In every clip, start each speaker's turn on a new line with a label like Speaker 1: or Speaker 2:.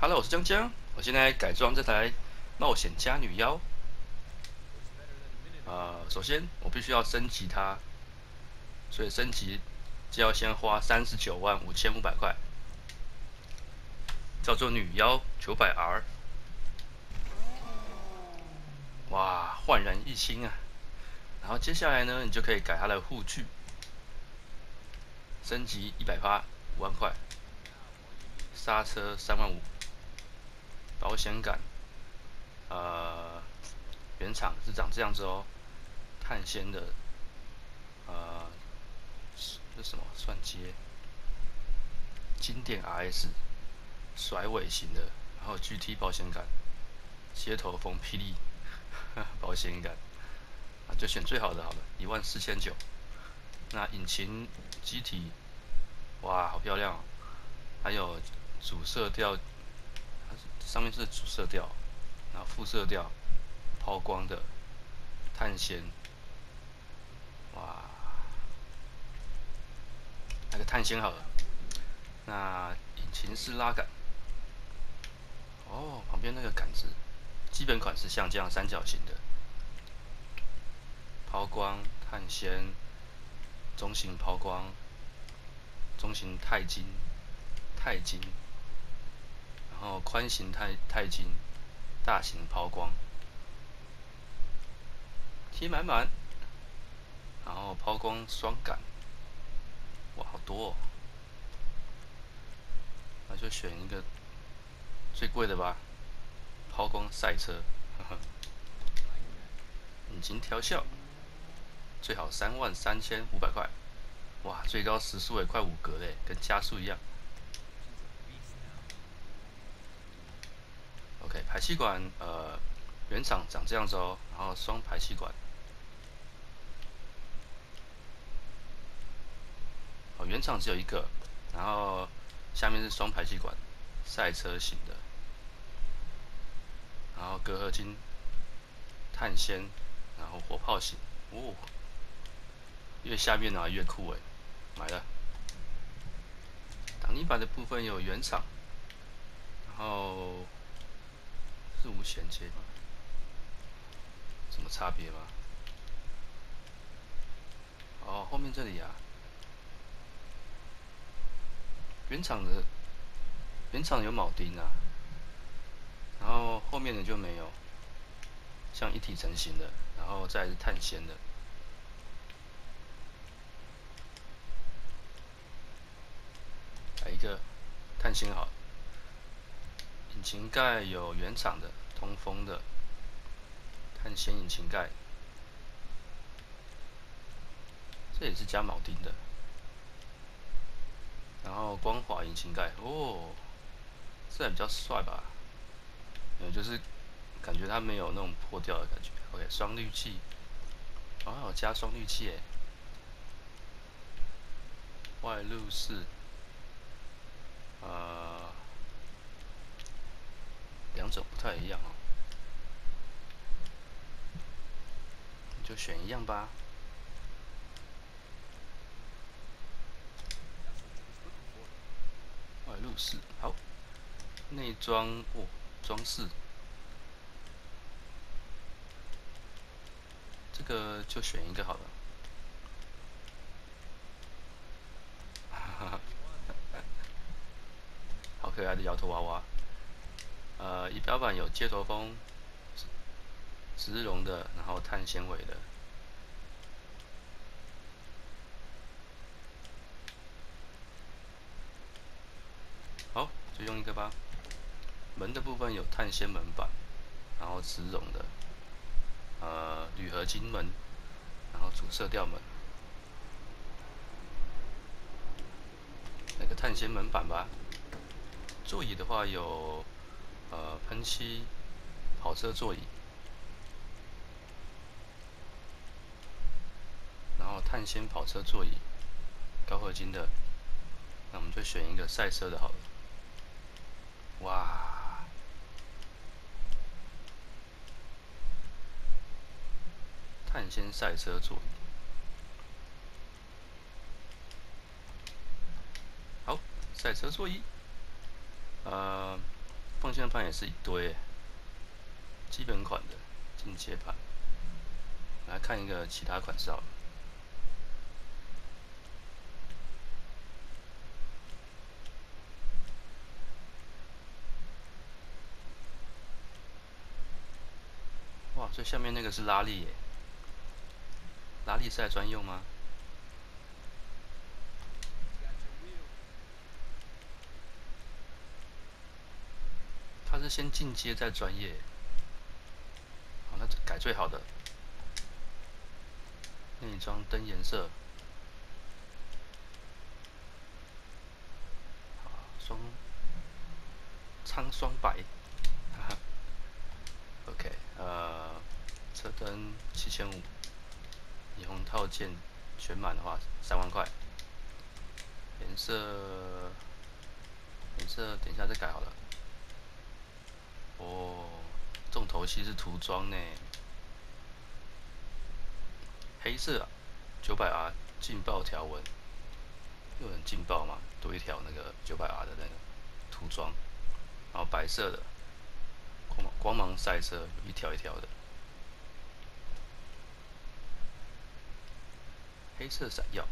Speaker 1: Hello，我是江江，我现在改装这台冒险家女妖。呃，首先我必须要升级它，所以升级就要先花三十九万五千五百块，叫做女妖九百 R。哇，焕然一新啊！然后接下来呢，你就可以改它的护具，升级一百八五万块，刹车三万五。保险杆，呃，原厂是长这样子哦，碳纤的，呃，这什么算接？经典 RS 甩尾型的，然后 GT 保险杆，接头风霹雳 保险杆，啊，就选最好的好了，一万四千九。那引擎机体，哇，好漂亮哦，还有主色调。上面是主色调，然后副色调抛光的碳纤，哇，那个碳纤好了。那引擎式拉杆，哦，旁边那个杆子，基本款是像这样三角形的，抛光碳纤，中型抛光，中型钛金，钛金。然后宽型钛钛金，大型抛光，贴满满，然后抛光双杆，哇，好多！哦！那就选一个最贵的吧，抛光赛车，呵 呵引擎调校，最好三万三千五百块，哇，最高时速也快五格嘞，跟加速一样。排气管呃原厂长这样子哦，然后双排气管，哦原厂只有一个，然后下面是双排气管，赛车型的，然后隔合金碳纤，然后火炮型，哦，越下面啊越酷哎，买了，挡泥板的部分有原厂，然后。是无衔接吗？什么差别吗？哦，后面这里啊，原厂的原厂有铆钉啊，然后后面的就没有，像一体成型的，然后再是碳纤的，来一个碳纤好。引擎盖有原厂的通风的碳纤引擎盖，这也是加铆钉的。然后光滑引擎盖，哦，这还比较帅吧？嗯，就是感觉它没有那种破掉的感觉。OK，双滤器，哦，加双滤器诶，外露式，呃。两种不太一样哦，就选一样吧。外露式好，内装哦，装饰，这个就选一个好了。好可爱的摇头娃娃。呃，仪表板有接头风，植绒的，然后碳纤维的。好，就用一个吧。门的部分有碳纤门板，然后植绒的，呃，铝合金门，然后主色调门。那个碳纤门板吧。座椅的话有。呃，喷漆跑车座椅，然后碳纤跑车座椅，高合金的，那我们就选一个赛车的好了。哇，碳纤赛车座椅，好，赛车座椅，呃。方向盘也是一堆，基本款的进阶盘。来看一个其他款式好了。哇，最下面那个是拉力耶，拉力赛专用吗？它先进阶再专业。好，那改最好的。内装灯颜色。双苍双白。OK，呃，车灯七千五，霓虹套件全满的话三万块。颜色，颜色等一下再改好了。哦，重头戏是涂装呢。黑色，九百 R 劲爆条纹，又很劲爆嘛，多一条那个九百 R 的那个涂装，然后白色的。光芒光芒赛车一条一条的，黑色闪耀，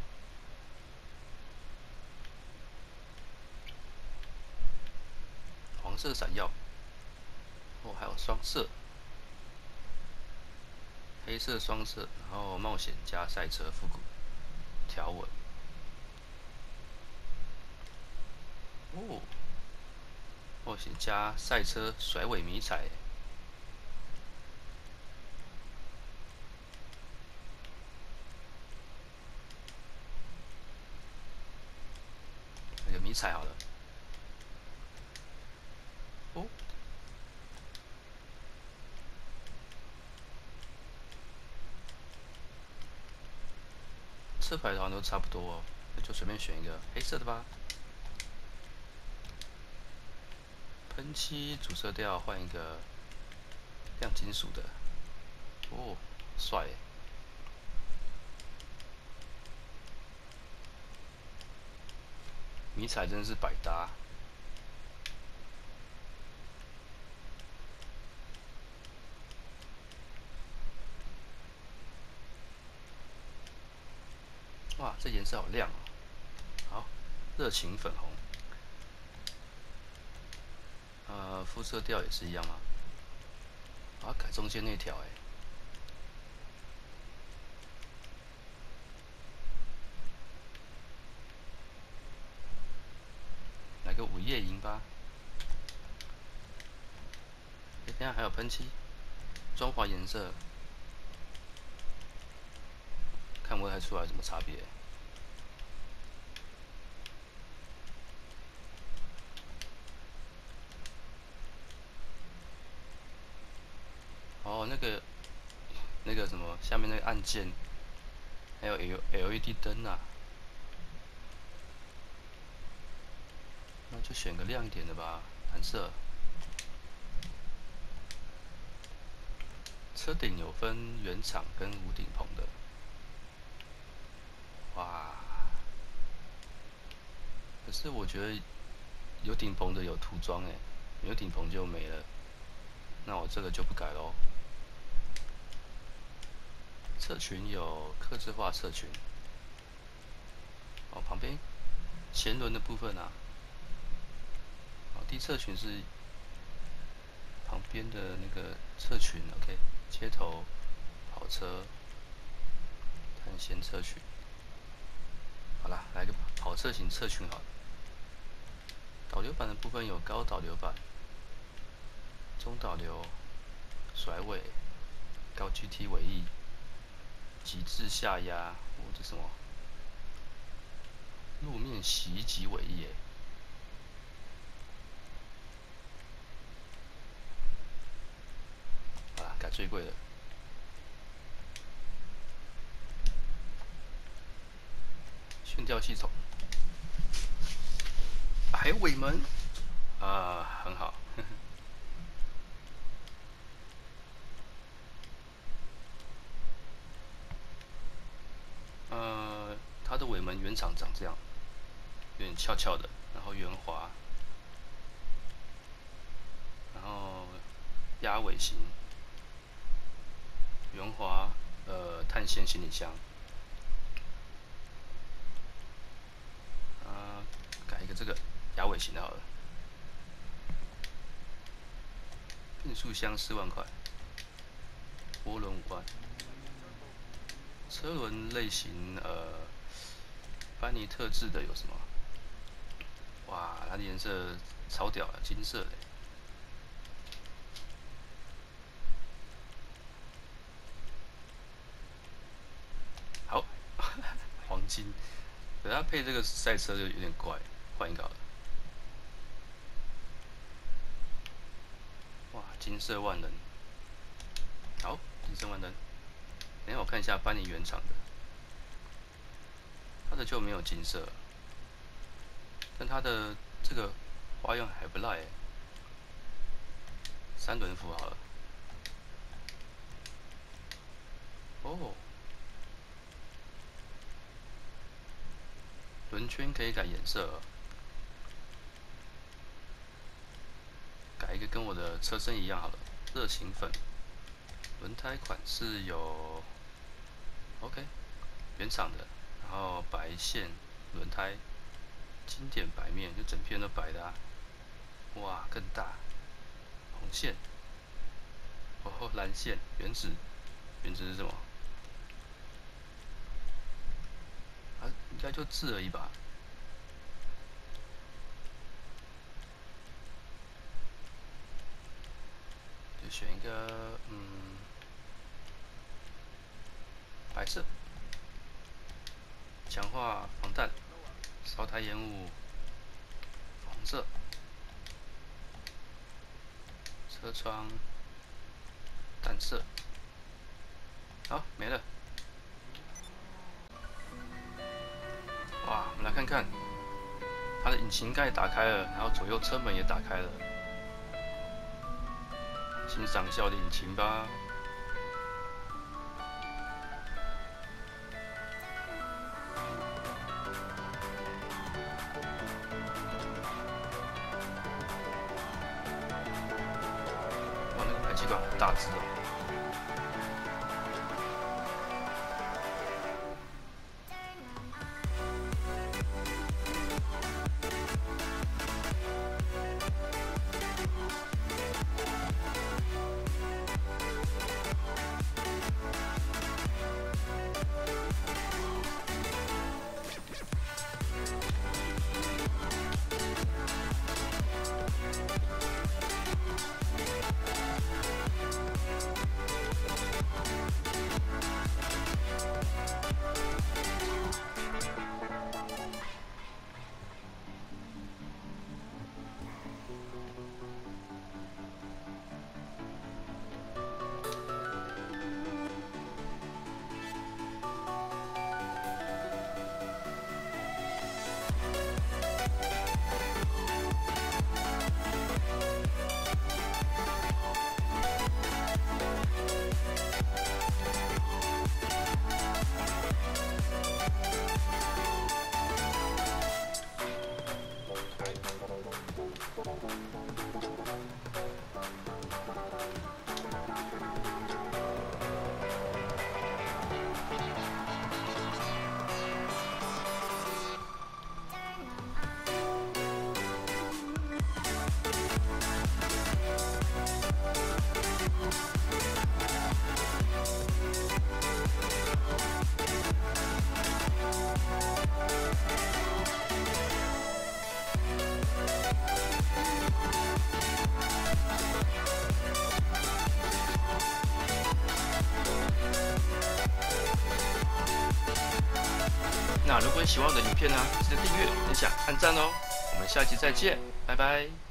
Speaker 1: 黄色闪耀，哦，还有双色，黑色双色，然后冒险加赛车复古条纹，哦。冒险加赛车甩尾迷彩，那个迷彩好了。哦，色牌好像都差不多，那就随便选一个黑色的吧。喷漆主色调换一个亮金属的，哦，帅！迷彩真是百搭。哇，这颜色好亮哦！好，热情粉红。呃，肤色调也是一样吗？啊，改中间那条哎，来个午夜银吧。哎，等下还有喷漆，装潢颜色，看不出来什么差别。哦，那个，那个什么，下面那个按键，还有 L L E D 灯啊，那就选个亮一点的吧，蓝色。车顶有分原厂跟无顶棚的，哇！可是我觉得有顶棚的有涂装哎，没有顶棚就没了，那我这个就不改喽。侧裙有刻字化侧裙，哦，旁边前轮的部分啊，哦，第一侧裙是旁边的那个侧裙，OK，街头跑车探险侧裙，好了，来个跑车型侧裙好了。导流板的部分有高导流板、中导流、甩尾、高 GT 尾翼。极致下压，哦，这什么？路面袭击尾翼，啊，改最贵的。悬吊系统，哎尾门，啊，很好。呃它的尾门原厂长这样，有点翘翘的，然后圆滑。然后鸭尾型，圆滑，呃，碳纤行李箱。啊，改一个这个鸭尾型的好了。变速箱四万块，涡轮五万。车轮类型，呃，班尼特制的有什么？哇，它的颜色超屌啊，金色的。好，黄金，等它配这个赛车就有点怪，换一个。哇，金色万能，好，金色万能。等下我看一下班尼原厂的，它的就没有金色。但它的这个花样还不赖，三轮符好了。哦，轮圈可以改颜色，一个跟我的车身一样好了，热情粉。轮胎款式有，OK，原厂的，然后白线轮胎。经典白面就整片都白的啊！哇，更大，红线，哦，蓝线，原子，原子是什么？啊，应该就字而已吧。选一个，嗯，白色，强化防弹。烧台烟雾，黄色，车窗，淡色，好，没了。哇，我们来看看，它的引擎盖打开了，然后左右车门也打开了，欣赏小的引擎吧。哇，那个排气管好大只哦！はい。那如果你喜欢我的影片呢，记得订阅、分享、按赞哦！我们下期再见，拜拜。